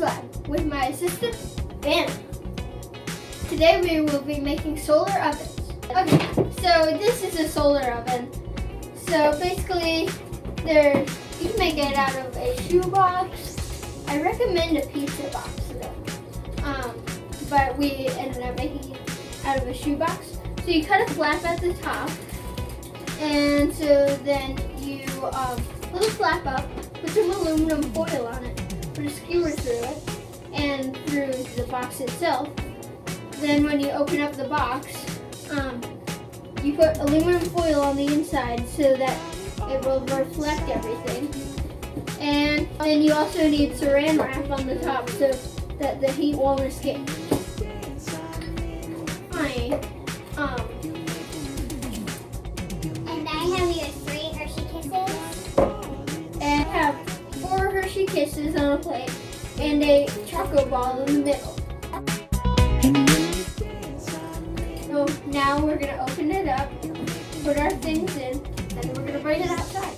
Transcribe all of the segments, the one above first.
Lab with my assistant, Vanna. Today we will be making solar ovens. Okay, so this is a solar oven. So basically, there you can make it out of a shoebox. I recommend a pizza box though. Um, but we ended up making it out of a shoebox. So you cut a flap at the top, and so then you um, pull the flap up, put some aluminum foil on it, put a skewer through it, and through the box itself. Then when you open up the box, um, you put aluminum foil on the inside so that it will reflect everything. And then you also need saran wrap on the top so that the heat won't escape. Fine. Um, Hershey Kisses on a plate and a chocolate ball in the middle. So now we're gonna open it up, put our things in, and we're gonna bring it outside.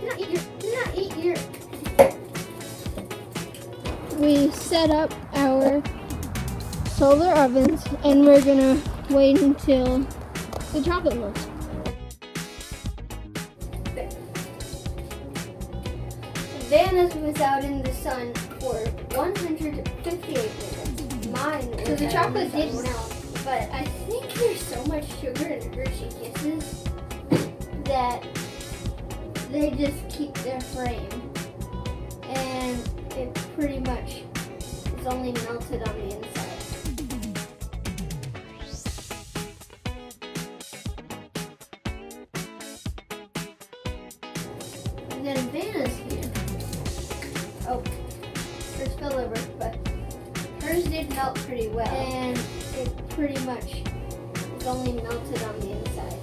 Do not eat your, do not eat your. We set up our solar ovens and we're gonna wait until the chocolate melts. Vanna's was out in the sun for 158 minutes. Mine so the chocolate did melt, but I think there's so much sugar in Hershey Kisses that they just keep their frame, and it pretty much is only melted on the inside. And then Vanna's here. Oh, hers fell over, but hers did melt pretty well. And it pretty much only melted on the inside.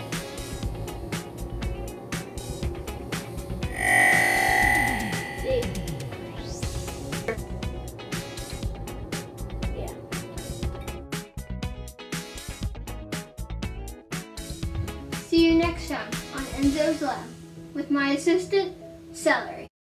See you next time on Enzo's Lab with my assistant, Celery.